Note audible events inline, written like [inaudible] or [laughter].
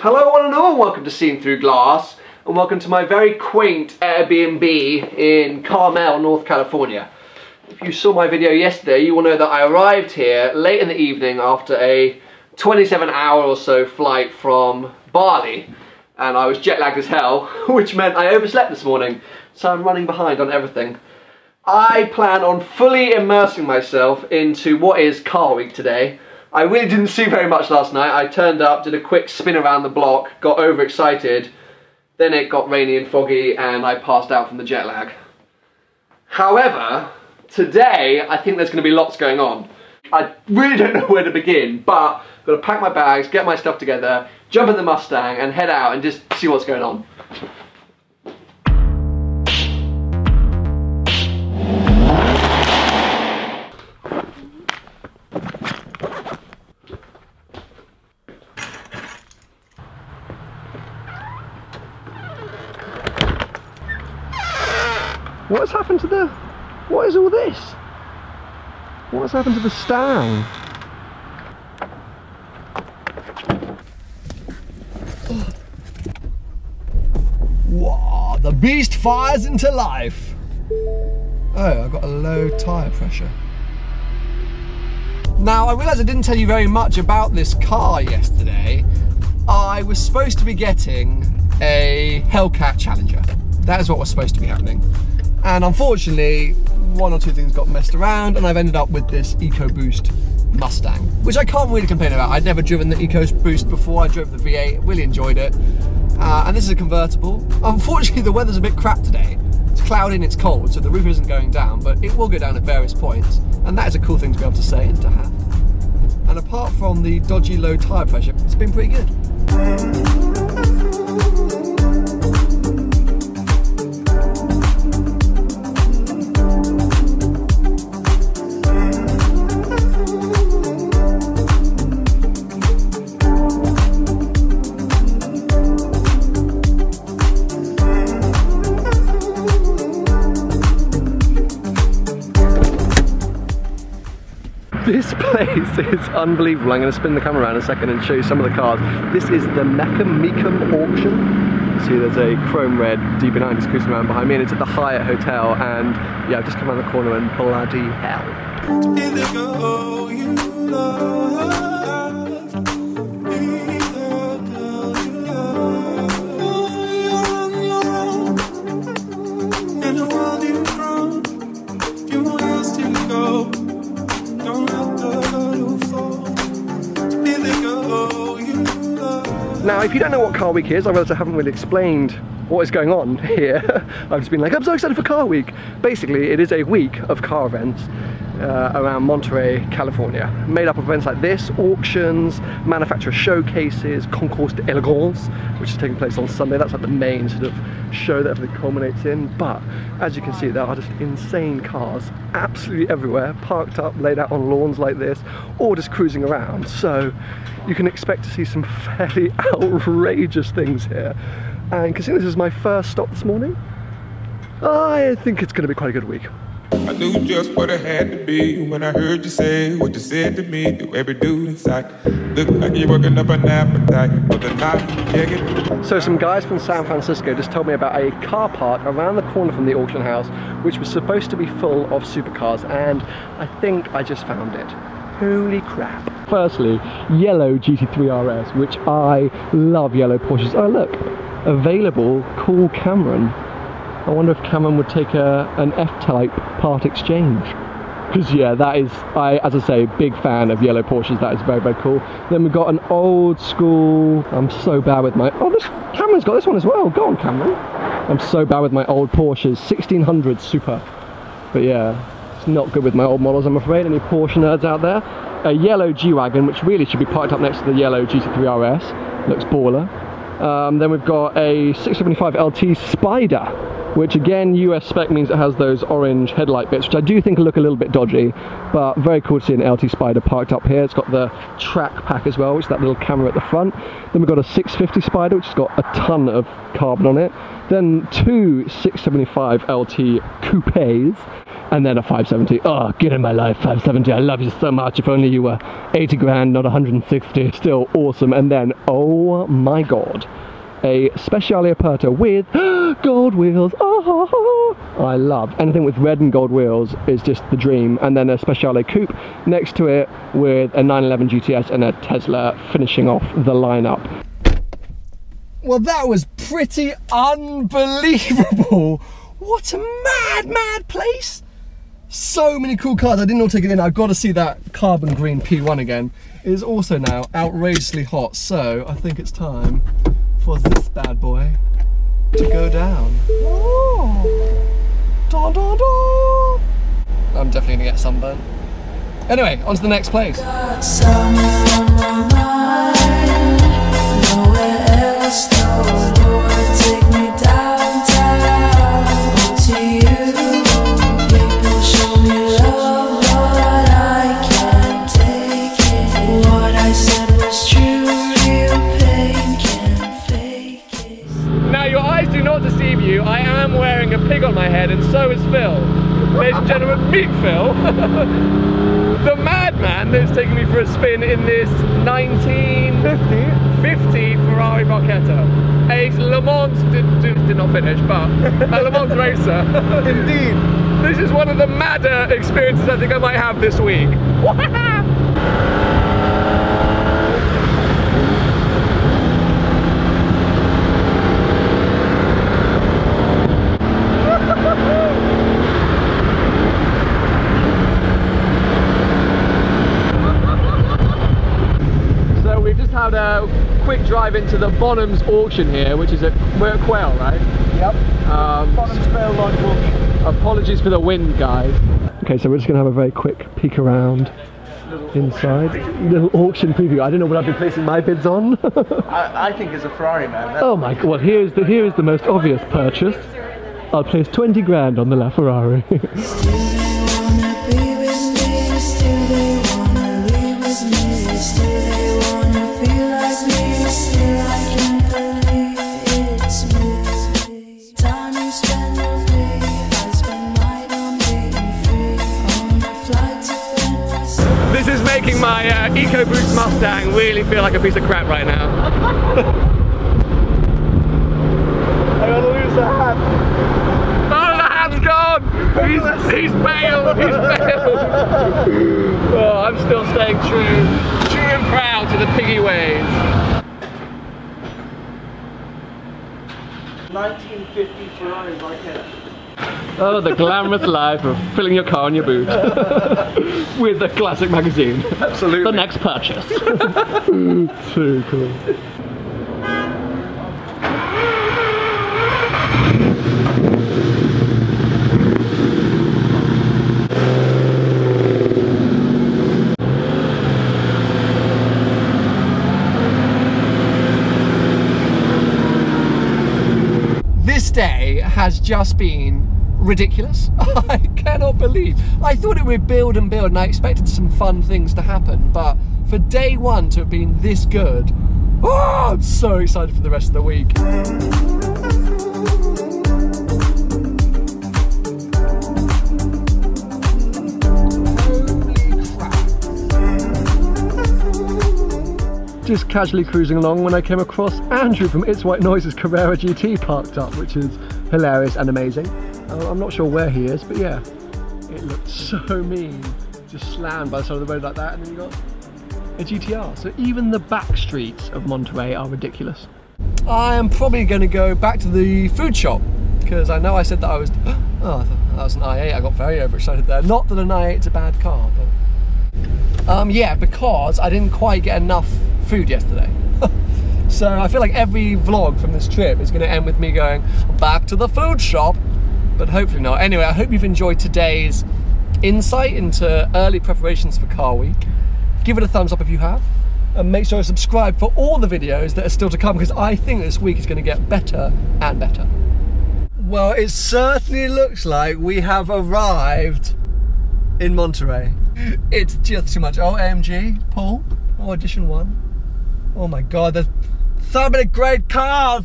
Hello one and all, welcome to Seen Through Glass and welcome to my very quaint Airbnb in Carmel, North California. If you saw my video yesterday, you will know that I arrived here late in the evening after a 27 hour or so flight from Bali and I was jet lagged as hell, [laughs] which meant I overslept this morning, so I'm running behind on everything. I plan on fully immersing myself into what is car week today. I really didn't see very much last night. I turned up, did a quick spin around the block, got overexcited, then it got rainy and foggy and I passed out from the jet lag. However, today I think there's going to be lots going on. I really don't know where to begin, but I've got to pack my bags, get my stuff together, jump in the Mustang and head out and just see what's going on. What has happened to the... What is all this? What has happened to the Stang? The beast fires into life. Oh, I've got a low tyre pressure. Now, I realise I didn't tell you very much about this car yesterday. I was supposed to be getting a Hellcat Challenger. That is what was supposed to be happening. And unfortunately, one or two things got messed around and I've ended up with this EcoBoost Mustang, which I can't really complain about. I'd never driven the EcoBoost before. I drove the V8, really enjoyed it. Uh, and this is a convertible. Unfortunately, the weather's a bit crap today. It's cloudy and it's cold, so the roof isn't going down, but it will go down at various points. And that is a cool thing to be able to say and to have. And apart from the dodgy low tyre pressure, it's been pretty good. Place is unbelievable. I'm going to spin the camera around in a second and show you some of the cars. This is the Mecca Mecum auction. See there's a chrome red DB90 cruising around behind me and it's at the Hyatt Hotel and yeah, I've just come around the corner and bloody hell. If you don't know what Car Week is, I realize I haven't really explained what is going on here. [laughs] I've just been like, I'm so excited for Car Week. Basically, it is a week of car events uh, around Monterey, California. Made up of events like this, auctions, manufacturer showcases, Concours d'Elegance, which is taking place on Sunday. That's like the main sort of show that everything culminates in. But as you can see, there are just insane cars absolutely everywhere, parked up, laid out on lawns like this, or just cruising around. So you can expect to see some [laughs] fairly [laughs] outrageous things here. And considering this is my first stop this morning, I think it's going to be quite a good week. I knew just what it had to be when I heard you say what you said to me to every dude inside. Look like you're working up an appetite for the night. So some guys from San Francisco just told me about a car park around the corner from the auction house which was supposed to be full of supercars and I think I just found it. Holy crap. Firstly, yellow GT3 RS, which I love yellow Porsches. Oh look, available cool Cameron. I wonder if Cameron would take a, an F-Type part exchange. Because yeah, that is, I as I say, big fan of yellow Porsches. That is very, very cool. Then we've got an old school, I'm so bad with my, oh this, Cameron's got this one as well. Go on Cameron. I'm so bad with my old Porsches, 1600 Super. But yeah, not good with my old models I'm afraid. Any Porsche nerds out there? a yellow G-Wagon, which really should be parked up next to the yellow GT3 RS. Looks baller. Um, then we've got a 675 LT Spider, which again, US spec means it has those orange headlight bits, which I do think look a little bit dodgy, but very cool to see an LT Spider parked up here. It's got the track pack as well, which is that little camera at the front. Then we've got a 650 Spider, which has got a ton of carbon on it. Then two 675 LT coupes, and then a 570. Oh, get in my life, 570. I love you so much. If only you were 80 grand, not 160. Still awesome. And then, oh my god, a Speciale Aperta with gold wheels. Oh, I love anything with red and gold wheels is just the dream. And then a Speciale Coupe next to it with a 911 GTS and a Tesla finishing off the lineup. Well, that was pretty unbelievable. What a mad, mad place. So many cool cars. I didn't all take it in. I've got to see that carbon green P1 again. It is also now outrageously hot. So I think it's time for this bad boy to go down. Oh. Da, da, da. I'm definitely gonna get sunburnt. Anyway, on to the next place. Ladies and gentlemen, meet Phil. [laughs] the madman that's taking me for a spin in this 1950 Ferrari Barchetta. A Le Mans, did, did, did not finish, but a Le Mans racer. [laughs] Indeed. This is one of the madder experiences I think I might have this week. So we've just had a quick drive into the Bonhams auction here, which is at, we're at Quail, right? Yep. Um, Bonhams Quail Lodge Auction. Apologies for the wind, guys. Okay, so we're just gonna have a very quick peek around inside. Little auction preview. I don't know what I've been placing my bids on. [laughs] I, I think it's a Ferrari, man. That's oh my god! Well, here's the here is the most obvious purchase. I'll place 20 grand on the LaFerrari. [laughs] making my uh, EcoBoost Mustang really feel like a piece of crap right now. I gotta lose the hat. Oh, the hat's gone! He's, he's bailed! He's bailed! oh, I'm still staying true, true and proud to the piggy ways. 1950 Ferrari Barchetta. Oh, the glamorous life of filling your car in your boot [laughs] with a classic magazine. Absolutely. The next purchase. [laughs] Too cool. This day has just been ridiculous. [laughs] I cannot believe. I thought it would build and build and I expected some fun things to happen, but for day one to have been this good, oh, I'm so excited for the rest of the week. Just casually cruising along when I came across Andrew from It's White Noise's Carrera GT parked up, which is hilarious and amazing. Uh, I'm not sure where he is, but yeah, it looked so mean. Just slammed by the side of the road like that, and then you got a GTR. So even the back streets of Monterey are ridiculous. I am probably going to go back to the food shop because I know I said that I was. [gasps] Oh, that was an i8. I got very overexcited there. Not that an i8's a bad car, but um, yeah, because I didn't quite get enough food yesterday. [laughs] so I feel like every vlog from this trip is going to end with me going back to the food shop, but hopefully not. Anyway, I hope you've enjoyed today's insight into early preparations for Car Week. Give it a thumbs up if you have, and make sure to subscribe for all the videos that are still to come because I think this week is going to get better and better. Well, it certainly looks like we have arrived in Monterey. It's just too much. AMG, Paul. Edition 1. Oh my god, there's so many great cars.